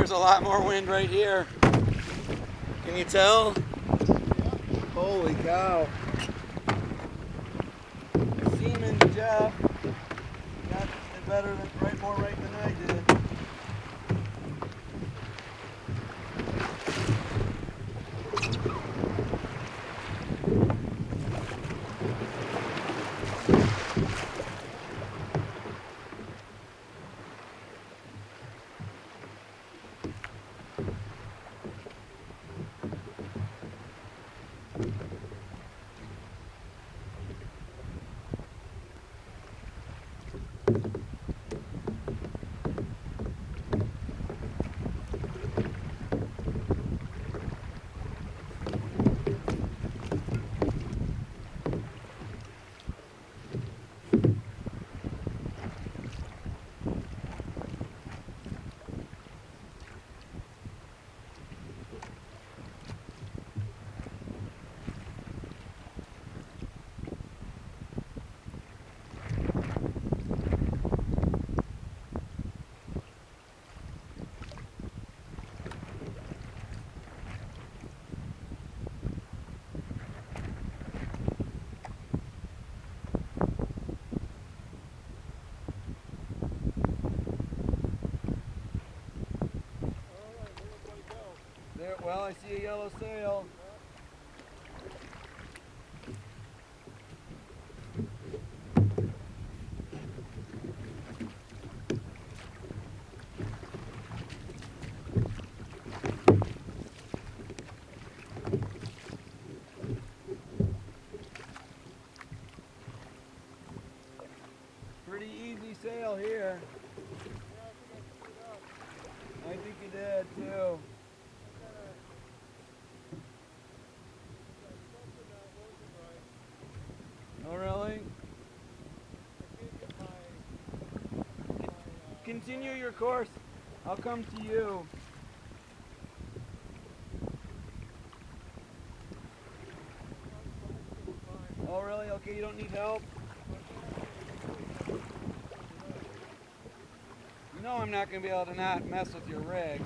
there's a lot more wind right here. Can you tell? Holy cow. Seaman Jeff got it better than right more right than I did. There, well, I see a yellow sail. Pretty easy sail here. I think you did too. Oh, really? Continue your course. I'll come to you. Oh, really? Okay, you don't need help? Know I'm not going to be able to not mess with your rig.